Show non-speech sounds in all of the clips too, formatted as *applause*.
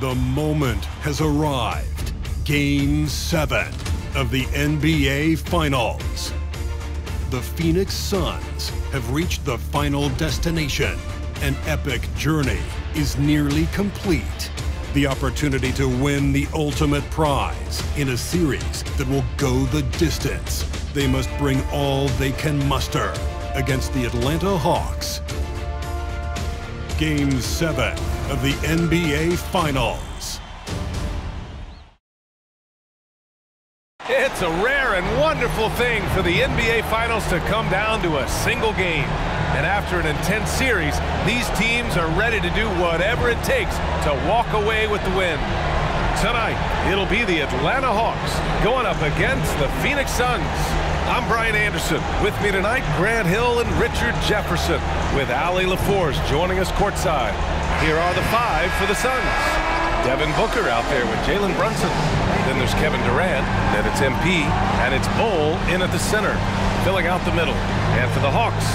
The moment has arrived. Game 7 of the NBA Finals. The Phoenix Suns have reached the final destination. An epic journey is nearly complete. The opportunity to win the ultimate prize in a series that will go the distance. They must bring all they can muster against the Atlanta Hawks. Game 7 of the NBA Finals. It's a rare and wonderful thing for the NBA Finals to come down to a single game. And after an intense series, these teams are ready to do whatever it takes to walk away with the win. Tonight, it'll be the Atlanta Hawks going up against the Phoenix Suns. I'm Brian Anderson. With me tonight, Grant Hill and Richard Jefferson, with Allie LaForce joining us courtside. Here are the five for the Suns. Devin Booker out there with Jalen Brunson. Then there's Kevin Durant, then it's MP, and it's Bol in at the center, filling out the middle. And for the Hawks,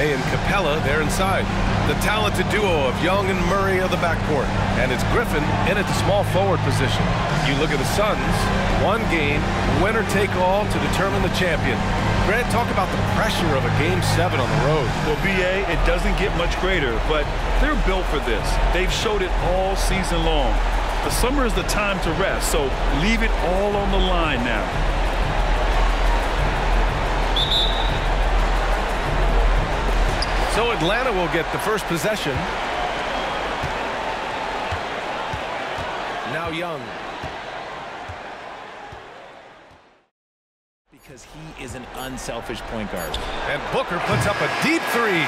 Bey and Capela they're inside. The talented duo of Young and Murray of the backcourt. And it's Griffin in at the small forward position. You look at the Suns, one game, winner take all to determine the champion. Grant, talk about the pressure of a Game 7 on the road. Well, BA, it doesn't get much greater, but they're built for this. They've showed it all season long. The summer is the time to rest, so leave it all on the line now. So Atlanta will get the first possession. Now Young. Because he is an unselfish point guard. And Booker puts up a deep three.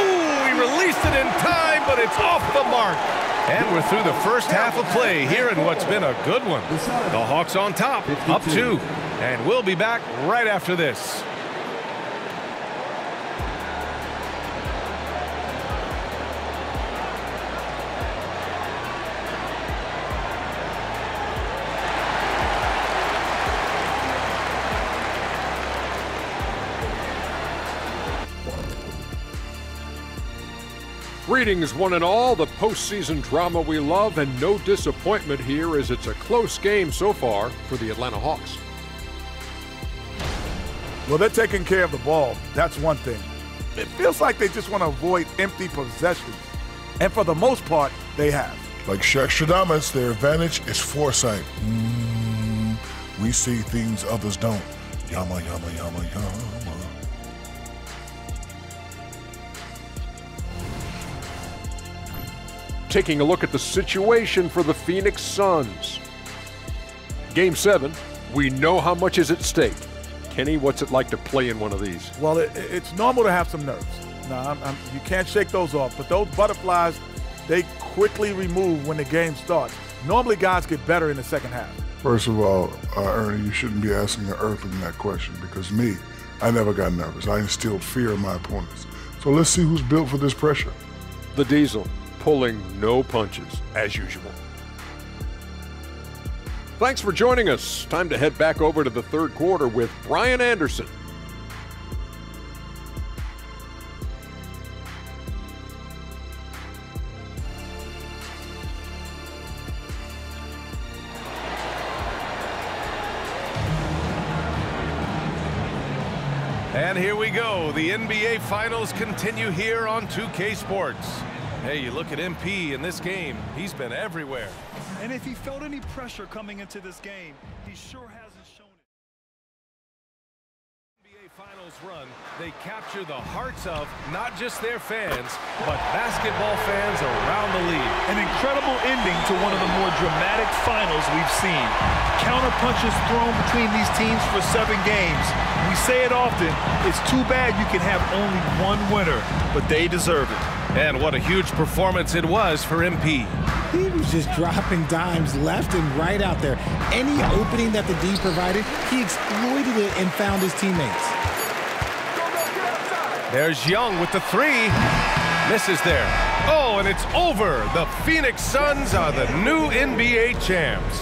Ooh, he released it in time, but it's off the mark. And we're through the first half of play here in what's been a good one. The Hawks on top, up two. And we'll be back right after this. Greetings, one and all. The postseason drama we love, and no disappointment here as it's a close game so far for the Atlanta Hawks. Well, they're taking care of the ball. That's one thing. It feels like they just want to avoid empty possessions. And for the most part, they have. Like Shaq Stradamus, their advantage is foresight. Mm, we see things others don't. Yama, yama, yama, yama. Taking a look at the situation for the Phoenix Suns. Game seven, we know how much is at stake. Kenny, what's it like to play in one of these? Well, it, it's normal to have some nerves. No, I'm, I'm, you can't shake those off. But those butterflies, they quickly remove when the game starts. Normally, guys get better in the second half. First of all, uh, Ernie, you shouldn't be asking an earthling that question because me, I never got nervous. I instilled fear in my opponents. So let's see who's built for this pressure. The Diesel, pulling no punches, as usual. Thanks for joining us. Time to head back over to the third quarter with Brian Anderson. And here we go. The NBA Finals continue here on 2K Sports. Hey, you look at MP in this game. He's been everywhere. And if he felt any pressure coming into this game, he sure hasn't shown it. NBA Finals run, they capture the hearts of not just their fans, but basketball fans around the league. An incredible ending to one of the more dramatic finals we've seen. Counter punches thrown between these teams for seven games. We say it often, it's too bad you can have only one winner, but they deserve it. And what a huge performance it was for MP. He was just dropping dimes left and right out there. Any opening that the D provided, he exploited it and found his teammates. There's Young with the three. Misses there. Oh, and it's over. The Phoenix Suns are the new NBA champs.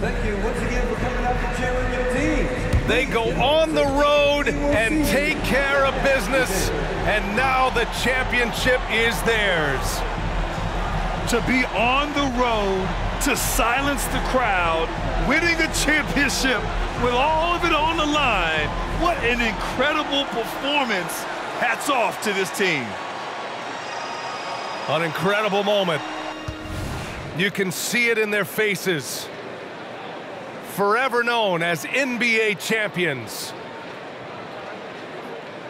Thank you once again for coming out to cheer with your team. They go on the road and take care of business, and now the championship is theirs. to be on the road, to silence the crowd, winning a championship with all of it on the line. What an incredible performance. Hats off to this team. An incredible moment. You can see it in their faces. Forever known as NBA champions.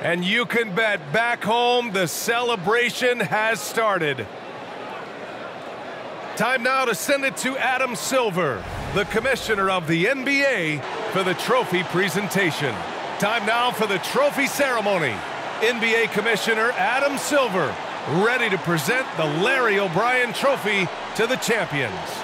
And you can bet back home the celebration has started. Time now to send it to Adam Silver, the commissioner of the NBA, for the trophy presentation. Time now for the trophy ceremony. NBA Commissioner Adam Silver, ready to present the Larry O'Brien Trophy to the champions.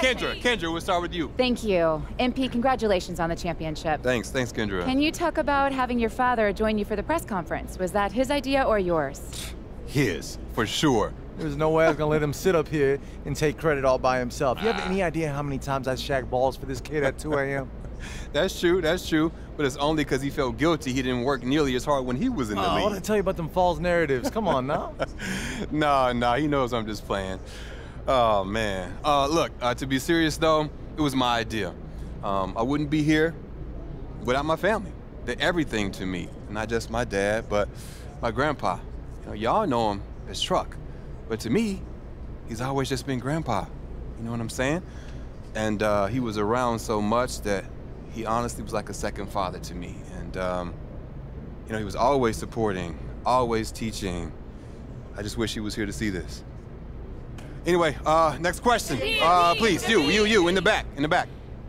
Kendra, Kendra, we'll start with you. Thank you. MP, congratulations on the championship. Thanks, thanks, Kendra. Can you talk about having your father join you for the press conference? Was that his idea or yours? *sighs* His, for sure. There's no way I was gonna let him sit up here and take credit all by himself. You have ah. any idea how many times I shagged balls for this kid at 2 a.m.? *laughs* that's true, that's true. But it's only because he felt guilty he didn't work nearly as hard when he was in the oh, league. I want to tell you about them false narratives. Come on now. *laughs* nah, nah, he knows I'm just playing. Oh, man. Uh, look, uh, to be serious, though, it was my idea. Um, I wouldn't be here without my family. They're everything to me. Not just my dad, but my grandpa. You know, y'all know him as Truck. But to me, he's always just been grandpa. You know what I'm saying? And uh, he was around so much that he honestly was like a second father to me. And, um, you know, he was always supporting, always teaching. I just wish he was here to see this. Anyway, uh, next question. Uh, please, you, you, you, in the back, in the back.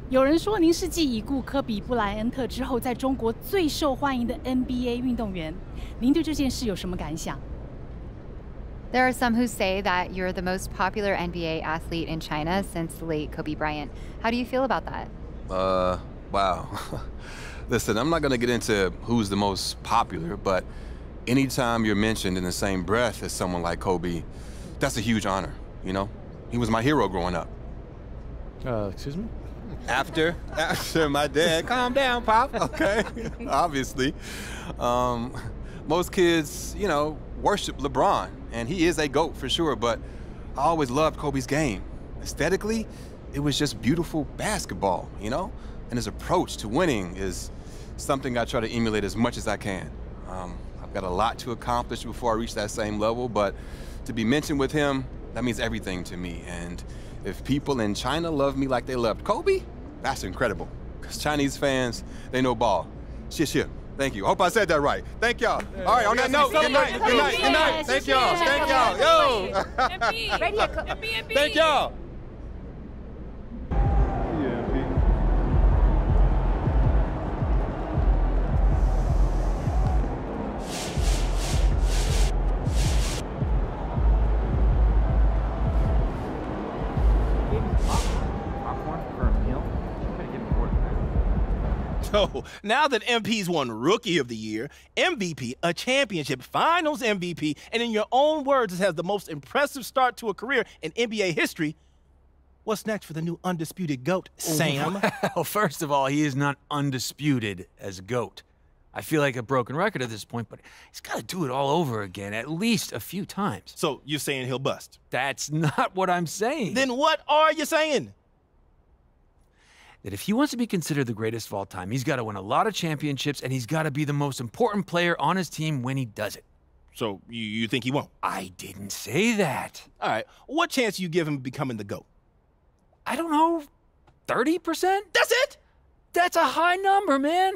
有人说您是继已故科比布莱恩特之后，在中国最受欢迎的 NBA 运动员。您对这件事有什么感想？There are some who say that you're the most popular NBA athlete in China since the late Kobe Bryant. How do you feel about that? Uh, wow. *laughs* Listen, I'm not going to get into who's the most popular, but anytime you're mentioned in the same breath as someone like Kobe, that's a huge honor you know? He was my hero growing up. Uh, excuse me? After, *laughs* after my dad, calm down, Pop, *laughs* okay? Obviously. Um, most kids, you know, worship LeBron, and he is a GOAT for sure, but I always loved Kobe's game. Aesthetically, it was just beautiful basketball, you know? And his approach to winning is something I try to emulate as much as I can. Um, I've got a lot to accomplish before I reach that same level, but to be mentioned with him, that means everything to me. And if people in China love me like they loved Kobe, that's incredible. Because Chinese fans, they know ball. Shit, shit. Thank you. Hope I said that right. Thank y'all. All right, on that note, good night, good night, good night. Thank y'all. *laughs* Thank y'all. Yo. Thank y'all. So now that MP's won Rookie of the Year, MVP, a championship, Finals MVP, and in your own words, has the most impressive start to a career in NBA history. What's next for the new undisputed GOAT, Sam? *laughs* Well, first of all, he is not undisputed as GOAT. I feel like a broken record at this point, but he's got to do it all over again at least a few times. So you're saying he'll bust? That's *laughs* not what I'm saying. Then what are you saying? That if he wants to be considered the greatest of all time, he's got to win a lot of championships and he's got to be the most important player on his team when he does it. So you, you think he won't? I didn't say that. All right. What chance do you give him becoming the GOAT? I don't know, 30%? That's it? That's a high number, man.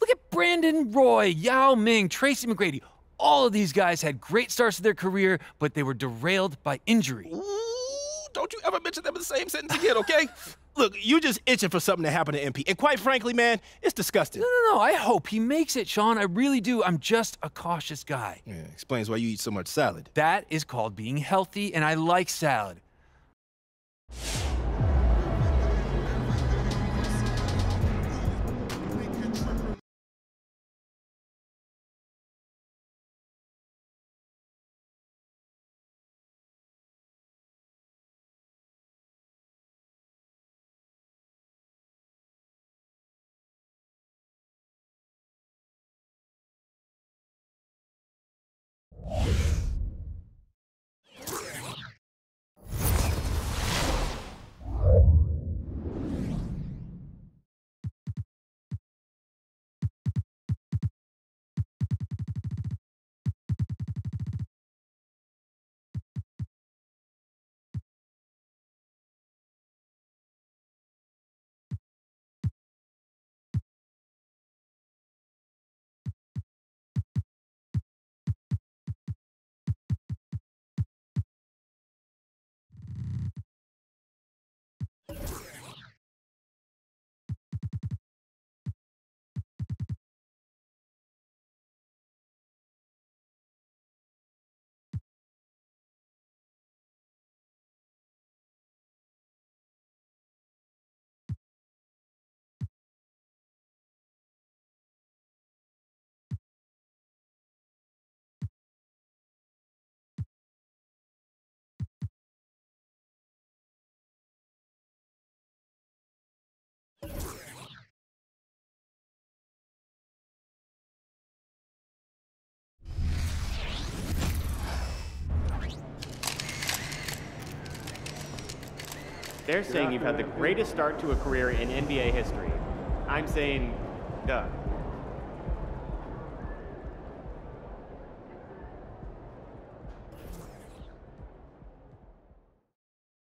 Look at Brandon Roy, Yao Ming, Tracy McGrady. All of these guys had great starts to their career, but they were derailed by injury. Ooh, don't you ever mention them in the same sentence again, okay? *laughs* Look, you're just itching for something to happen to MP. And quite frankly, man, it's disgusting. No, no, no. I hope he makes it, Sean. I really do. I'm just a cautious guy. Yeah, explains why you eat so much salad. That is called being healthy, and I like salad. They're saying you've had the greatest start to a career in NBA history. I'm saying, duh.